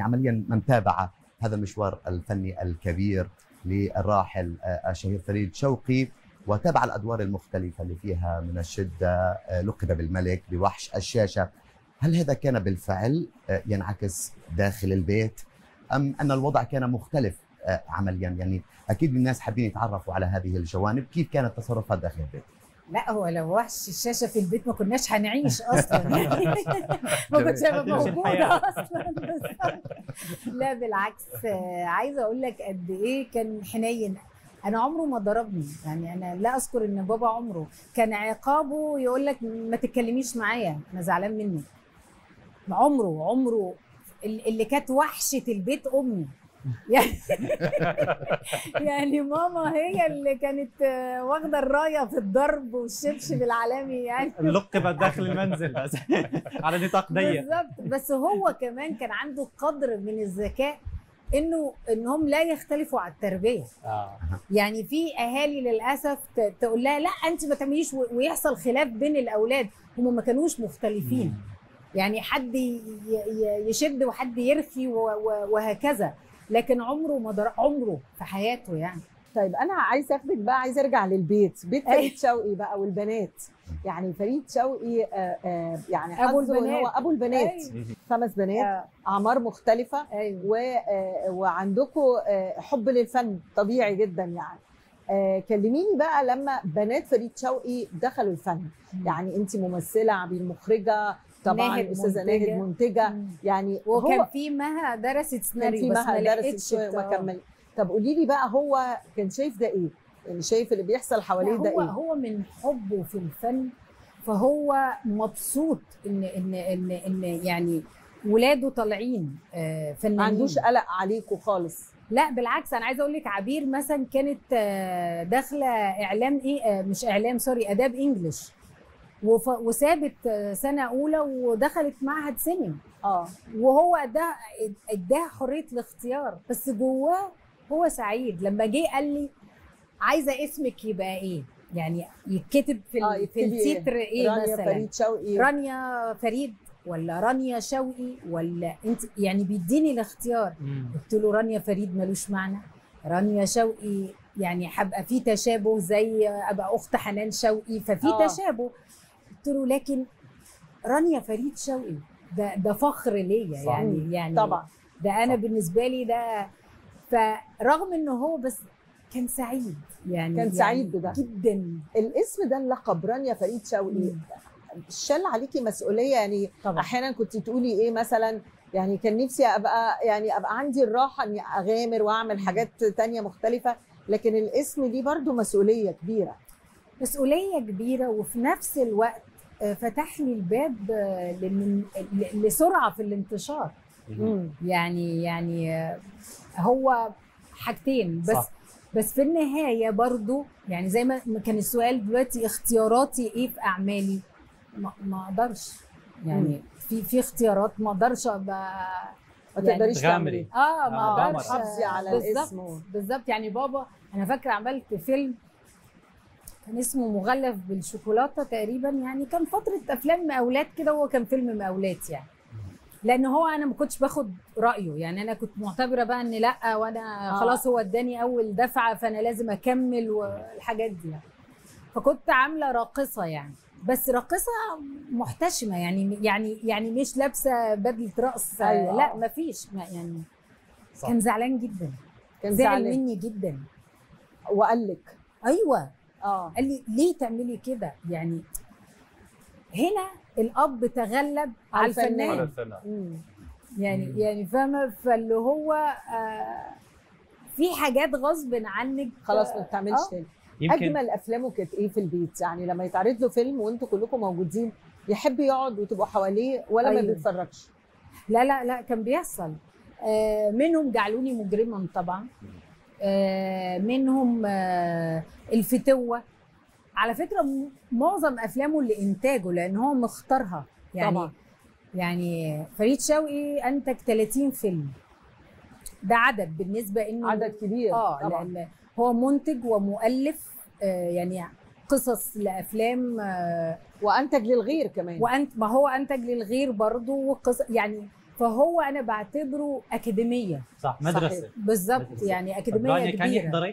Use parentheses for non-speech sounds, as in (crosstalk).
عمليا من تابع هذا المشوار الفني الكبير للراحل الشهير فريد شوقي وتابع الأدوار المختلفة اللي فيها من الشدة لقب بالملك بوحش الشاشة. هل هذا كان بالفعل ينعكس داخل البيت أم أن الوضع كان مختلف عمليا؟ يعني أكيد الناس حابين يتعرفوا على هذه الجوانب. كيف كانت تصرفات داخل البيت؟ لا هو لو وحش الشاشة في البيت ما كناش هنعيش أصلا. (laughs) ما كنتش هبقى موجوده أصلا. (laughs) لا بالعكس. عايزة أقول لك قد إيه كان حنين. أنا عمره ما ضربني. يعني أنا لا أذكر إن بابا عمره كان عقابه يقول لك ما تتكلميش معايا أنا زعلان منك عمره عمره اللي كانت وحشة البيت أمي. يعني (laughs) يعني ماما هي اللي كانت واخدة الراية في الضرب والشبشب العالمي يعني. لقبت داخل المنزل (laughs) على نطاق ضيق. بالظبط. بس هو كمان كان عنده قدر من الذكاء انه إنهم لا يختلفوا على التربية. آه. يعني في أهالي للأسف تقول لها لا أنت ما تعمليش ويحصل خلاف بين الأولاد. هم ما كانوش مختلفين. مم. يعني حد يشد وحد يرخي وهكذا. لكن عمره ما در... عمره في حياته يعني. طيب أنا عايز أخدك بقى عايز أرجع للبيت. بيت فريد شوقي بقى والبنات. يعني فريد شوقي آآ آآ يعني أبو البنات هو أبو البنات. خمس بنات آه. أعمار مختلفة. و وعندكم حب للفن طبيعي جدا يعني. كلميني بقى لما بنات فريد شوقي دخلوا الفن. يعني انت ممثلة عبير مخرجة طبعا الاستاذه ناهد منتجة مم. يعني وكان في مها درست سيناريو بس ما درست وما كمل طب قولي لي بقى هو كان شايف ده إيه؟ يعني شايف اللي بيحصل حواليه ده هو إيه؟ هو من حبه في الفن فهو مبسوط إن إن إن إن يعني ولاده طالعين فنانين ما عندوش قلق عليكم خالص لا بالعكس أنا عايزة أقول لك عبير مثلا كانت داخلة إعلام إيه مش إعلام سوري آداب انجلش. وسابت سنة أولى ودخلت معهد سينما. آه. وهو اداها اداها حرية الاختيار. بس جواه هو سعيد. لما جه قال لي عايزة اسمك يبقى إيه؟ يعني يتكتب في, آه في التتر إيه؟ رانيا مثلا؟ فريد شوقي. رانيا فريد ولا رانيا شوقي ولا انت يعني بيديني الاختيار. قلت له رانيا فريد ملوش معنى. رانيا شوقي يعني هبقى في تشابه زي أبقى أخت حنان شوقي ففي آه. تشابه. قلت له لكن رانيا فريد شوقي ده ده فخر ليا يعني يعني طبعا. ده أنا بالنسبة لي ده فرغم إنه هو بس كان سعيد يعني كان سعيد بده. جدا. الاسم ده اللقب رانيا فريد شوقي شال عليكي مسؤولية؟ يعني طبعا. أحيانا كنت تقولي إيه مثلا؟ يعني كان نفسي أبقى يعني أبقى عندي الراحة إني أغامر وأعمل حاجات تانية مختلفة لكن الاسم دي برضو مسؤولية كبيرة. مسؤولية كبيرة وفي نفس الوقت فتح لي الباب لسرعة في الانتشار. يعني يعني هو حاجتين بس. صح. بس في النهاية برضو يعني زي ما كان السؤال دلوقتي اختياراتي إيه في أعمالي؟ ما أقدرش. يعني في في اختيارات ما أقدرش أبقى ما تقدريش تعملي. آه ما أقدرش. تحافظي على الاسم. بالظبط. يعني بابا أنا فاكرة عملت فيلم كان اسمه مغلف بالشوكولاتة تقريبا يعني كان فترة أفلام مقاولات كده هو كان فيلم مقاولات يعني لأن هو أنا ما كنتش باخد رأيه يعني أنا كنت معتبرة بقى إن لأ وأنا آه. خلاص هو اداني أول دفعة فأنا لازم أكمل والحاجات دي يعني. فكنت عاملة راقصة يعني بس راقصة محتشمة يعني يعني يعني مش لابسة بدلة رقص أيوة. لأ ما فيش ما يعني صح. كان زعلان جدا كان زعل مني جدا وقال لك أيوه آه. قال لي ليه تعملي كده؟ يعني هنا الأب تغلب على الفنان, على الفنان. يعني مم. يعني فاهمة؟ فاللي هو آه في حاجات غصب عنك خلاص ما بتعملش آه. تاني. أجمل أفلامه كانت إيه في البيت؟ يعني لما يتعرض له فيلم وأنتوا كلكم موجودين يحب يقعد وتبقوا حواليه ولا أيوه. ما بيتفرجش؟ لا لا لا كان بيحصل. آه منهم جعلوني مجرما طبعا. آه منهم آه الفتوة. على فكرة معظم أفلامه اللي إنتاجه لأن هو مختارها. يعني طبعا. يعني فريد شوقي أنتج 30 فيلم. ده عدد بالنسبة إنه عدد كبير. آه طبعا. لأن هو منتج ومؤلف آه يعني قصص لأفلام آه وأنتج للغير كمان. وانت ما هو أنتج للغير برضه وقص يعني فهو أنا بعتبره أكاديمية. صح مدرسة. بالظبط. يعني أكاديمية رانيا كان كبيرة. يحضرك